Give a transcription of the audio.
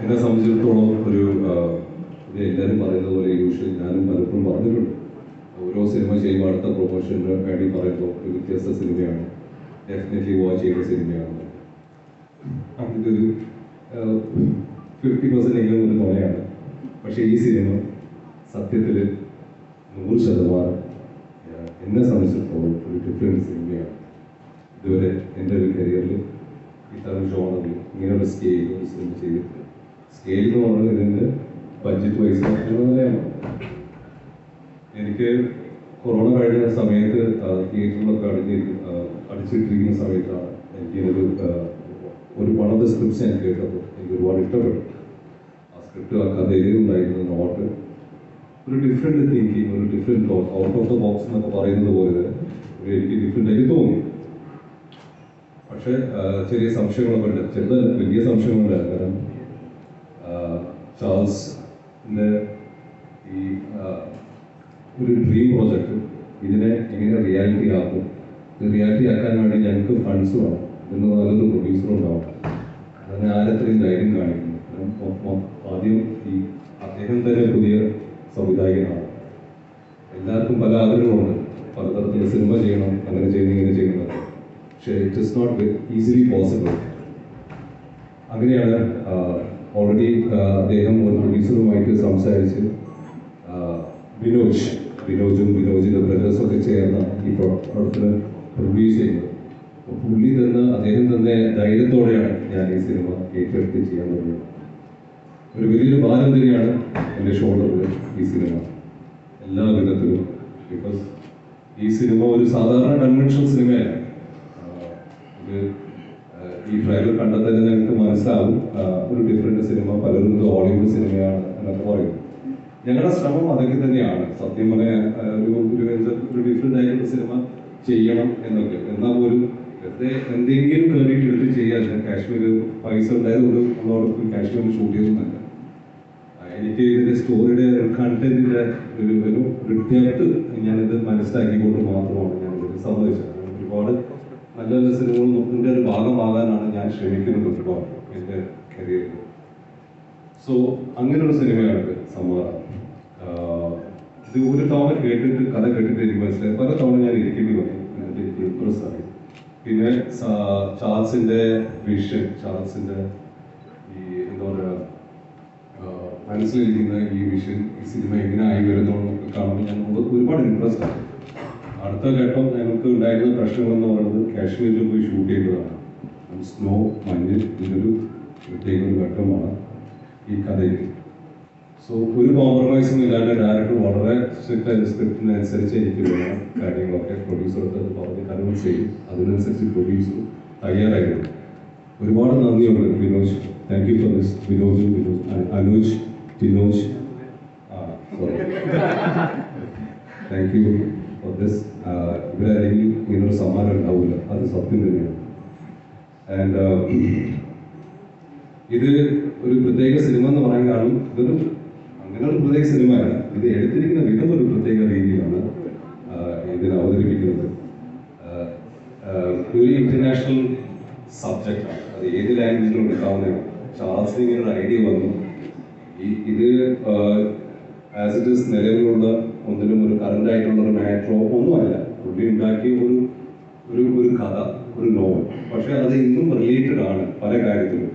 എന്നെ സംബന്ധിച്ചിടത്തോളം ഒരു ഇത് എല്ലാവരും പറയുന്നത് പോലെ യൂഷ്വലി ഞാനും പലപ്പോഴും പറഞ്ഞിട്ടുണ്ട്. ഓരോ സിനിമ ചെയ്യുമ്പോൾ അടുത്ത പ്രൊമോഷന് വേണ്ടി പറയുമ്പോൾ ഒരു വ്യത്യസ്ത സിനിമയാണ്. ഡെഫിനറ്റ്ലി വാച്ച് ചെയ്യുന്ന സിനിമയാണ്. ഇതൊരു ഫിഫ്റ്റി പെർസെന്റ് എങ്കിലും ഒരു തുണയാണ്. പക്ഷേ ഈ സിനിമ സത്യത്തിൽ നൂറ് ശതമാനം എന്നെ സംബന്ധിച്ചിടത്തോളം ഒരു ഡിഫറെന്റ് സിനിമയാണ്. ഇതുവരെ എന്റെ ഒരു കരിയറിൽ ഇത്തരം ജോണറിൽ ഇങ്ങനെ ഒരു സ്കെയിൽ ഒരു സിനിമ ചെയ്തിട്ടുണ്ട് സ്കെയിൽ എന്ന് പറഞ്ഞത് ഇതിന്റെ ബഡ്ജറ്റ് വൈസ് നിലയാണ് എനിക്ക് കൊറോണ കഴിഞ്ഞ സമയത്ത് തിയേറ്ററിലൊക്കെ അടിഞ്ഞ് അടിച്ചിട്ടിരിക്കുന്ന സമയത്താണ് എനിക്ക് ഒരു ഒരു വൺ ഓഫ് ദ സ്ക്രിപ്റ്റ്സ് ഞാൻ കേട്ടപ്പോൾ എനിക്ക് ഒരുപാട് ഇഷ്ടപ്പെട്ടു. ആ സ്ക്രിപ്റ്റ് ആ കഥയിൽ ഉണ്ടായിരുന്ന നോട്ട് ഒരു ഡിഫറെന്റ് തിങ്കിങ് ഒരു different thought out of the box എന്നൊക്കെ പറയുന്നത് പോലെ ഒരു എനിക്ക് ഡിഫറെന്റ് ആയിട്ട് തോന്നി. പക്ഷേ ചെറിയ സംശയങ്ങളൊക്കെ ഉണ്ട്. ചെറുതല്ല വലിയ സംശയങ്ങളുണ്ട് കാരണം ചാൾസിന്റെ ഈ ഒരു ഡ്രീം പ്രോജക്റ്റ് ഇതിനെ എങ്ങനെ റിയാലിറ്റി ആക്കും? റിയാലിറ്റി ആക്കാൻ വേണ്ടി ഞങ്ങൾക്ക് ഫണ്ട്സ് വേണം. എന്ന് നല്ലൊരു പ്രൊഡ്യൂസർ ഉണ്ടാവും. അതിന് ആരത്രയും ധൈര്യം കാണിക്കുന്നു ആദ്യം ഈ അദ്ദേഹം തന്നെ പുതിയ സംവിധായകനാണ്. എല്ലാവർക്കും പല ആഗ്രഹമുണ്ട് പലതരത്തിലുള്ള സിനിമ ചെയ്യണം അങ്ങനെ ചെയ്യണം ഇങ്ങനെ ചെയ്യണം പക്ഷേ it is not easily possible അങ്ങനെയാണ് ഓൾറെഡി അദ്ദേഹം ഒരു പ്രൊഡ്യൂസറുമായിട്ട് സംസാരിച്ച് വിനോജ് വിനോജും വിനോജിന്റെ ബ്രദേഴ്സും ഒക്കെ ചേർന്ന ഈ പ്രൊഡക്റ്റിന് പ്രൊഡ്യൂസ് ചെയ്യുന്നത് പുള്ളി തന്നെ അദ്ദേഹം തന്നെ ധൈര്യത്തോടെയാണ് ഞാൻ ഈ സിനിമ ഏറ്റെടുത്ത് ചെയ്യാൻ തുടങ്ങിയത്. ഒരു വലിയൊരു ഭാരം തന്നെയാണ് എന്റെ ഷോൾഡറിൽ ഈ സിനിമ. എല്ലാ വിധത്തിലും ബിക്കോസ് ഈ സിനിമ ഒരു സാധാരണ കൺവെൻഷൻ സിനിമയാണ് ഈ ട്രെയിലർ കണ്ടാൽ തന്നെ മനസ്സിലാവും. ഒരു ഡിഫറെന്റ് സിനിമ പലരും ഇത് ഹോളിവുഡ് സിനിമയാണ് എന്നൊക്കെ പറയും. ഞങ്ങളുടെ ശ്രമം അതൊക്കെ തന്നെയാണ്. സത്യം പറഞ്ഞാൽ ഒരു ഒരു ആയിട്ടുള്ള സിനിമ ചെയ്യണം എന്നൊക്കെ. എന്നാൽ പോലും എന്തെങ്കിലും കയറിയിട്ട് എടുത്ത് ചെയ്യാറില്ല കാശ്മീർ പൈസ ഉണ്ടായതുകൊണ്ട് ഒരു കാശ്മീരിൽ ഷൂട്ട് ചെയ്തൊന്നല്ല എനിക്ക് ഇതിന്റെ സ്റ്റോറിയുടെ ഒരു ഒരു ഒരു ഒരു ഡെപ്ത് ഞാനിത് മനസ്സിലാക്കിക്കൊണ്ട് മാത്രമാണ് ഞാനിത് സമ്മതിച്ചത്. ഒരുപാട് നല്ല നല്ല നോക്കുന്നതിന്റെ ഒരു ഭാഗമാകാനാണ് ഞാൻ ശ്രമിക്കുന്നത് ഒരുപാട് എന്റെ കരിയറിൽ സോ അങ്ങനെയുള്ള സിനിമയാണ് ഇത് സമ്മാനം ഇത് ഒരു തവണ കേട്ടിട്ട് കഥ കേട്ടിട്ട് എനിക്ക് മനസ്സിലായി. പല തവണ ഞാൻ ഇരിക്കേണ്ടി വന്നു. എനിക്ക് ഇംപ്രസ് ആയി പിന്നെ ചാൾസിന്റെ വിഷൻ ചാൾസിന്റെ ഈ എന്താ പറയുക മനസ്സിലിരിക്കുന്ന ഈ വിഷൻ ഈ സിനിമ എങ്ങനെ ആയി വരുന്നു കാണുമ്പോൾ ഞാൻ ഒരു- ഒരുപാട് ഇമ്പ്രസ്ഡ് ആണ് അടുത്ത ഘട്ടം ഞങ്ങൾക്ക് ഉണ്ടായിരുന്ന പ്രശ്നങ്ങൾ എന്ന് പറയുന്നത് കാശ്മീരിൽ പോയി ഷൂട്ട് ചെയ്തതാണ്. സ്നോ മഞ്ഞ് ഇതൊരു പ്രത്യേക ഒരു ഘട്ടമാണ് ഈ കഥയിൽ. സോ ഒരു കോംപ്രമൈസും ഇല്ലാണ്ട് ഡയറക്ടർ വളരെ സ്ട്രിക്റ്റ് ആയ സ്ക്രിപ്റ്റിനനുസരിച്ച് എനിക്ക് വേണം കാര്യങ്ങളൊക്കെ പ്രൊഡ്യൂസർക്ക് അത് പറഞ്ഞ് കൺവിൻസ് ചെയ്യും അതിനനുസരിച്ച് പ്രൊഡ്യൂസർ തയ്യാറായിരുന്നു. ഒരുപാട് നന്ദിയുണ്ട് Vinoj. Thank you for this Vinoj Vinoj Anuj Vinoj. Thank you this ഇവരാരെങ്കിലും ഇങ്ങനൊരു സമ്മാനം ഉണ്ടാവില്ല അത് സത്യം തന്നെയാണ്. ആൻഡ് ഇത് ഒരു പ്രത്യേക സിനിമ എന്ന് പറയാൻ കാരണം ഇതൊരു അങ്ങനെ ഒരു പ്രത്യേക സിനിമയല്ല ഇത് എടുത്തിരിക്കുന്ന വിധം ഒരു പ്രത്യേക രീതിയിലാണ് ആഹ് ഇതിനെ അവതരിപ്പിക്കുന്നത്. ഒരു ഇന്റർനാഷണൽ സബ്ജക്റ്റ് ആണ്. അത് ഏത് ലാംഗ്വേജിലും എടുക്കാവുന്നതാണ് ചാൾസിന് ഇങ്ങനെ ഒരു ഐഡിയ വന്നു ഇത് ആസ് ഇറ്റ് ഇസ് നിലവിലുള്ള ഒരു കറണ്ട് ആയിട്ടുള്ള ഒരു മാറ്ററോ ഒന്നുമല്ല. പുള്ളി ഉണ്ടാക്കിയ ഒരു ഒരു ഒരു കഥ ഒരു നോവൽ പക്ഷെ അത് ഇന്നും റിലേറ്റഡ് ആണ് പല കാര്യത്തിലും.